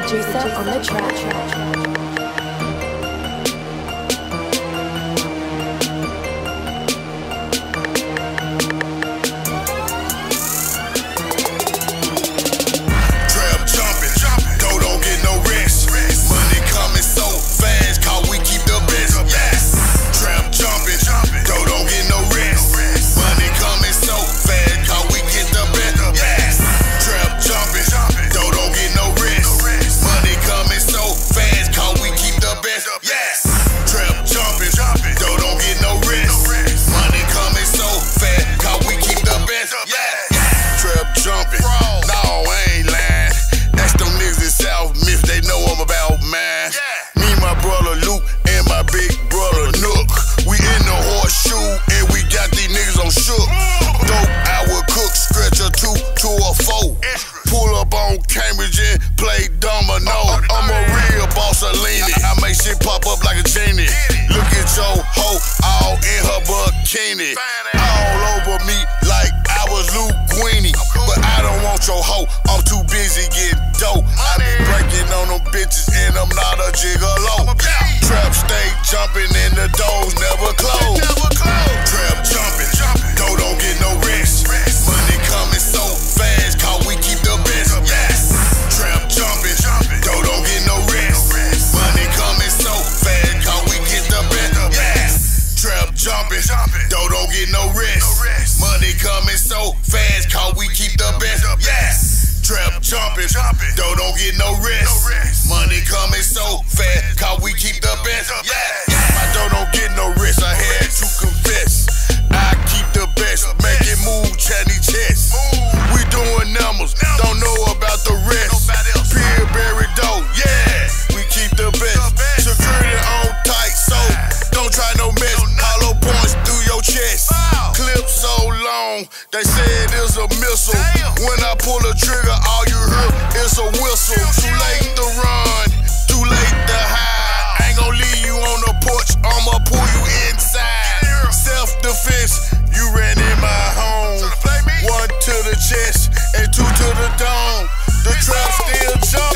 producer on the track. Jumping, no, I ain't lying. That's them niggas in South Memphis, they know I'm about mine. Me, my brother Luke, and my big brother Nook. We in the horseshoe, and we got these niggas on shook. Dope, I would cook, stretch a two to a four. Pull up on Cambridge and play domino. I'm a real boss of leaning. I make shit pop up like a genie. Look at your hoe, all in her bikini. Trap jumping, though don't get no rest. Money coming so fast, cause we keep the best. Yes. Trap jumping, though don't get no rest. Money coming so fast, cause we keep the best. Yeah. I don't don't get no rest. missile. When I pull the trigger, all you hear is a whistle. Too late to run, too late to hide. Ain't gonna leave you on the porch, I'ma pull you inside. Self defense, you ran in my home. One to the chest and two to the dome. The trap still jumping.